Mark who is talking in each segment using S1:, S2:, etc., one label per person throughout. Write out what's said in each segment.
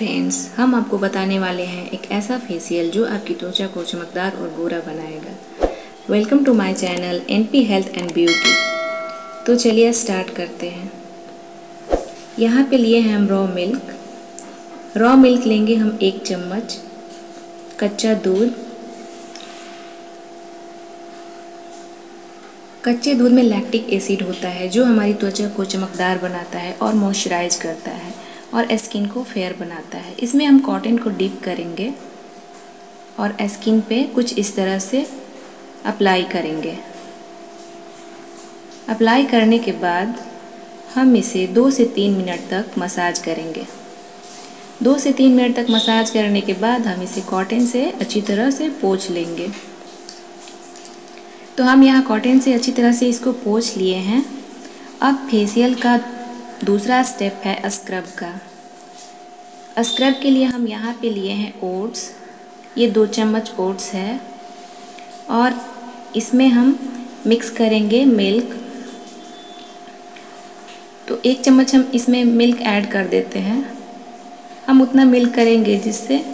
S1: Friends हम आपको बताने वाले हैं एक ऐसा फेसियल जो आपकी त्वचा को चमकदार और गोरा बनाएगा। Welcome to my channel N P health and beauty तो चलिए स्टार्ट करते हैं। यहाँ पे लिए हैं हम रॉ मिल्क रॉ मिल्क लेंगे हम एक चम्मच कच्चा दूध। कच्चे दूध में लैक्टिक एसिड होता है, जो हमारी त्वचा को चमकदार बनाता है और मॉइस्चराइज करता है। और स्किन को फेयर बनाता है। इसमें हम कॉटन को डिप करेंगे और स्किन पे कुछ इस तरह से अप्लाई करेंगे। अप्लाई करने के बाद हम इसे दो से तीन मिनट तक मसाज करेंगे। दो से तीन मिनट तक मसाज करने के बाद हम इसे कॉटन से अच्छी तरह से पोछ लेंगे। तो हम यहाँ कॉटन से अच्छी तरह से इसको पोछ लिए हैं। अब फेशियल का दूसरा स्टेप है स्क्रब का। स्क्रब के लिए हम यहाँ पे लिए हैं ओट्स ये दो चम्मच ओट्स है। और इसमें हम मिक्स करेंगे मिल्क तो एक चम्मच हम इसमें मिल्क ऐड कर देते हैं। हम उतना मिल्क करेंगे जिससे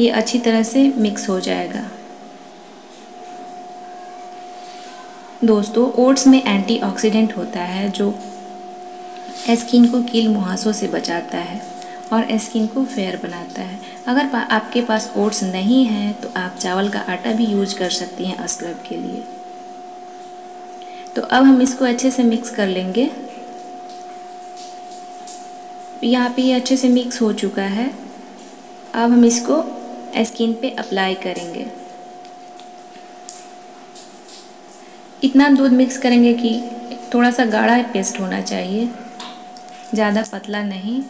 S1: ये अच्छी तरह से मिक्स हो जाएगा। दोस्तों ओट्स में एंटीऑक्सीडेंट होता है जो स्किन को कील मुहासों से बचाता है। और स्किन को फेयर बनाता है। अगर पा, आपके पास ओट्स नहीं है तो आप चावल का आटा भी यूज़ कर सकती हैं स्क्रब के लिए। तो अब हम इसको अच्छे से मिक्स कर लेंगे। यहाँ पे ये अच्छे से मिक्स हो चुका है। अब हम इसको स्किन पे अप्लाई करेंगे। इतना दूध मिक्स करेंगे कि थोड़ा सा गाढ़ा पेस्ट होना चाहिए ज़्यादा पतला नहीं।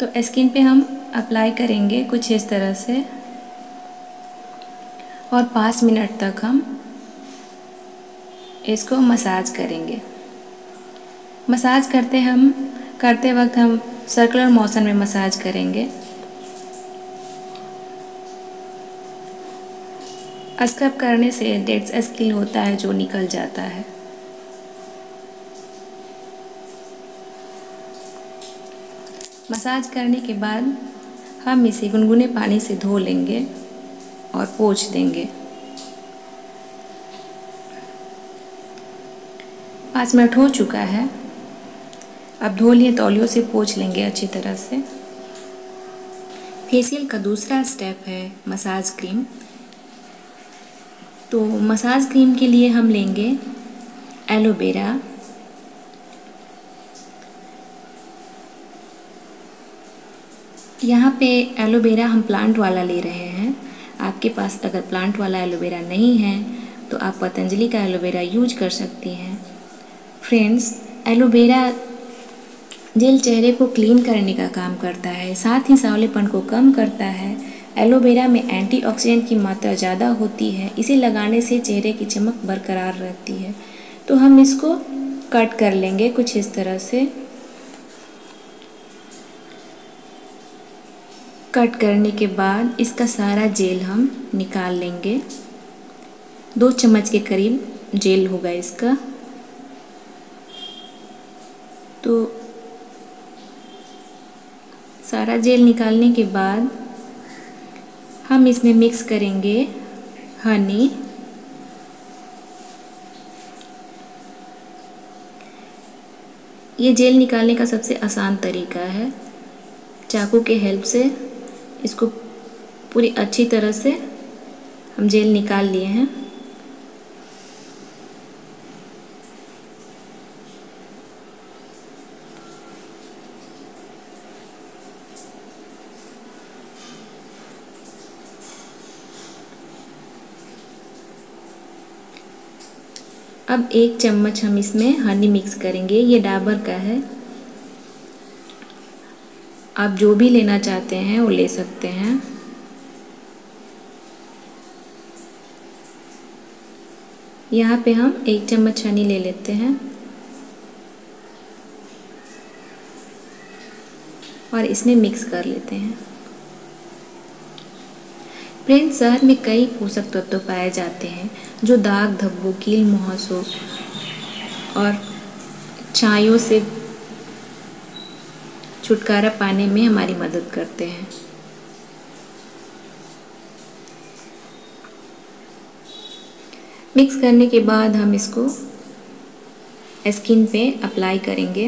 S1: तो स्किन पे हम अप्लाई करेंगे कुछ इस तरह से। और पाँच मिनट तक हम इसको मसाज करेंगे। मसाज करते हम, करते वक्त हम सर्कुलर मोशन में मसाज करेंगे। स्क्रब करने से डेड स्किन होता है, जो निकल जाता है। मसाज करने के बाद हम इसे गुनगुने पानी से धो लेंगे और पोछ देंगे। पाँच मिनट हो चुका है। अब धो लिए तौलियों से पोछ लेंगे अच्छी तरह से। फेशियल का दूसरा स्टेप है मसाज क्रीम। तो मसाज क्रीम के लिए हम लेंगे एलोवेरा। यहाँ पे एलोवेरा हम प्लांट वाला ले रहे हैं। आपके पास अगर प्लांट वाला एलोवेरा नहीं है तो आप पतंजलि का एलोवेरा यूज़ कर सकती हैं। फ्रेंड्स एलोवेरा जेल चेहरे को क्लीन करने का काम करता है, साथ ही सांवलेपन को कम करता है। एलोवेरा में एंटीऑक्सीडेंट की मात्रा ज़्यादा होती है, इसे लगाने से चेहरे की चमक बरकरार रहती है। तो हम इसको कट कर लेंगे कुछ इस तरह से। कट करने के बाद इसका सारा जेल हम निकाल लेंगे। दो चम्मच के करीब जेल होगा इसका। तो सारा जेल निकालने के बाद हम इसमें मिक्स करेंगे हनी। ये जेल निकालने का सबसे आसान तरीका है। चाकू के हेल्प से इसको पूरी अच्छी तरह से हम जेल निकाल लिए हैं। अब एक चम्मच हम इसमें हनी मिक्स करेंगे। ये डाबर का है। आप जो भी लेना चाहते हैं, वो ले सकते हैं। यहाँ पे हम एक चम्मच हनी ले लेते हैं। और इसमें मिक्स कर लेते हैं। फ्रेंड्स शहर में कई पोषक तत्व तो पाए जाते हैं, जो दाग, धब्बों, कील, मुहासों और छायों से छुटकारा पाने में हमारी मदद करते हैं। मिक्स करने के बाद हम इसको स्किन पे अप्लाई करेंगे।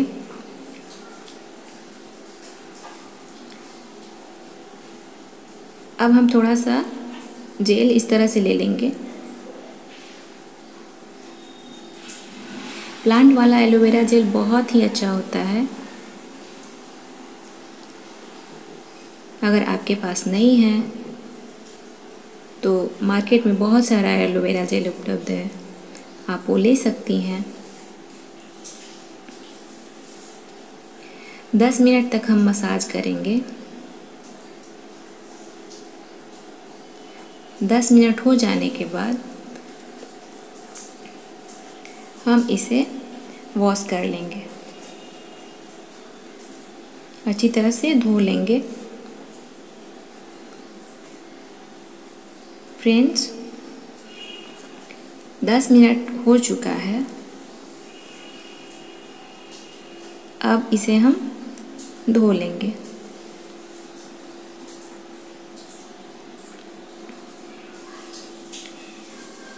S1: अब हम थोड़ा सा जेल इस तरह से ले लेंगे। प्लांट वाला एलोवेरा जेल बहुत ही अच्छा होता है। अगर आपके पास नहीं है तो मार्केट में बहुत सारा एलोवेरा जेल उपलब्ध है। आप वो ले सकती हैं। दस मिनट तक हम मसाज करेंगे। दस मिनट हो जाने के बाद हम इसे वॉश कर लेंगे। अच्छी तरह से धो लेंगे। फ्रेंड्स, दस मिनट हो चुका है। अब इसे हम धो लेंगे।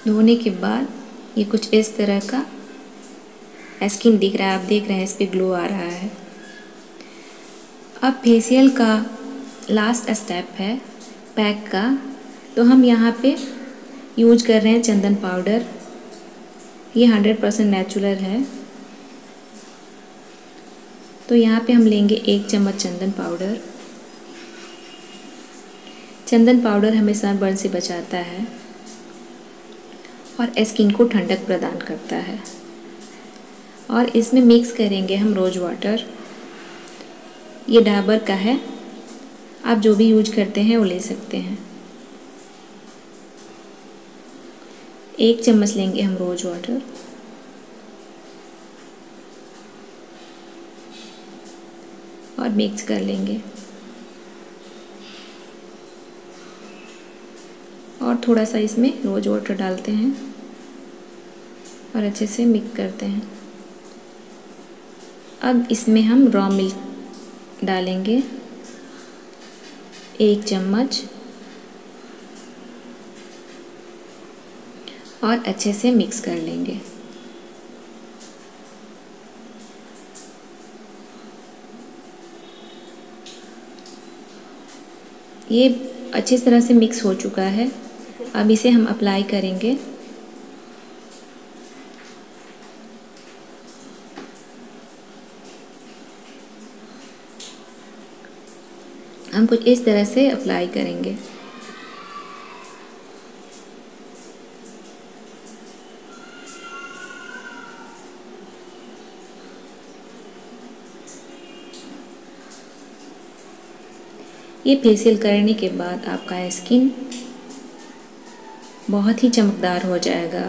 S1: धोने के बाद ये कुछ इस तरह का स्किन दिख रहा है। आप देख रहे हैं, इस पर ग्लो आ रहा है। अब फेशियल का लास्ट स्टेप है पैक का तो हम यहाँ पे यूज़ कर रहे हैं चंदन पाउडर ये हंड्रेड परसेंट नेचुरल है। तो यहाँ पे हम लेंगे एक चम्मच चंदन पाउडर चंदन पाउडर हमें सनबर्न से बचाता है और स्किन को ठंडक प्रदान करता है। और इसमें मिक्स करेंगे हम रोज़ वाटर ये डाबर का है। आप जो भी यूज़ करते हैं वो ले सकते हैं। एक चम्मच लेंगे हम रोज़ वाटर। और मिक्स कर लेंगे। और थोड़ा सा इसमें रोज़ वाटर डालते हैं। और अच्छे से मिक्स करते हैं। अब इसमें हम रॉ मिल्क डालेंगे। एक चम्मच। और अच्छे से मिक्स कर लेंगे। ये अच्छी तरह से मिक्स हो चुका है। अब इसे हम अप्लाई करेंगे। हम कुछ इस तरह से अप्लाई करेंगे। ये फेशियल करने के बाद आपका स्किन बहुत ही चमकदार हो जाएगा।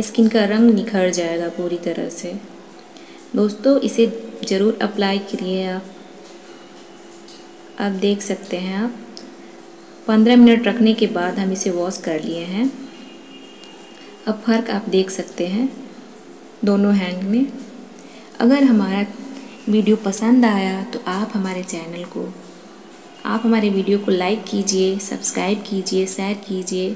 S1: स्किन का रंग निखर जाएगा पूरी तरह से। दोस्तों, इसे ज़रूर अप्लाई करिए आप। आप देख सकते हैं आप। पंद्रह मिनट रखने के बाद हम इसे वॉश कर लिए हैं। अब फ़र्क आप देख सकते हैं दोनों हैंड में। अगर हमारा वीडियो पसंद आया तो आप हमारे चैनल को आप हमारे वीडियो को लाइक कीजिए सब्सक्राइब कीजिए शेयर कीजिए।